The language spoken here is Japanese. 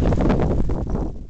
よし!